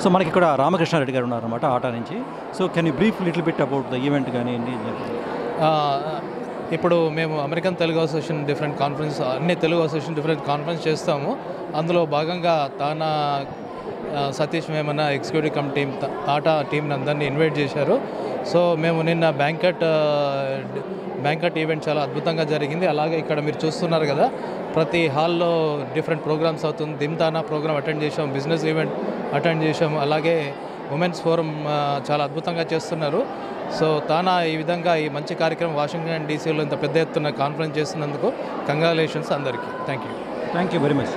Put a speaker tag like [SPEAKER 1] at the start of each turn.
[SPEAKER 1] So మనకి ఇక్కడ రామకృష్ణారెడ్డి గారు ఉన్నారన్నమాట ఆటా నుంచి. So can you brief little bit about the event కానీ
[SPEAKER 2] ఇప్పుడు మేము American Telugu association different conference అన్ని తెలుగు అసోసియేషన్ డిఫరెంట్ కాన్ఫరెన్స్ చేస్తాము. అందులో భాగంగా తానా సతీష్ మేమన్న ఎగ్జిక్యూటివ్ కమ్ టీమ్ త- టీంని అందరినీ ఇన్వైట్ చేశారు. సో మేము నిన్న బ్యాంకట్ బ్యాంకట్ ఈవెంట్ చాలా అద్భుతంగా జరిగింది. అలాగే ఇక్కడ మీరు చూస్తున్నారు కదా ప్రతి హాల్లో డిఫరెంట్ ప్రోగ్రామ్స్ అవుతుంది. దిమ్తానా ప్రోగ్రామ్ అటెండ్ చేసాం బిజినెస్ ఈవెంట్ అటెండ్ చేసాం అలాగే ఉమెన్స్ ఫోరం చాలా అద్భుతంగా చేస్తున్నారు. సో తానా ఈ విధంగా ఈ మంచి కార్యక్రమం వాషింగ్టన్ డీసీలో ఇంత పెద్ద ఎత్తున కాన్ఫరెన్స్ చేస్తున్నందుకు కంగ్రాచులేషన్స్ అందరికీ. Thank you
[SPEAKER 1] thank you very much